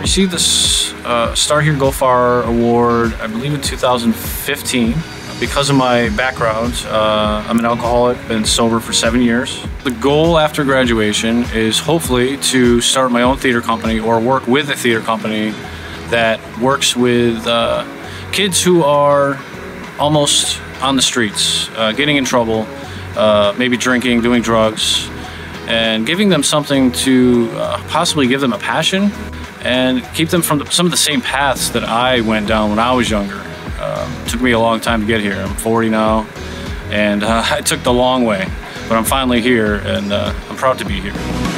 received this uh, Start Here Go Far award, I believe in 2015. Because of my background, uh, I'm an alcoholic, been sober for seven years. The goal after graduation is hopefully to start my own theater company or work with a theater company that works with uh, kids who are almost on the streets, uh, getting in trouble, uh, maybe drinking, doing drugs, and giving them something to uh, possibly give them a passion and keep them from the, some of the same paths that I went down when I was younger. Um, took me a long time to get here. I'm 40 now, and uh, I took the long way, but I'm finally here, and uh, I'm proud to be here.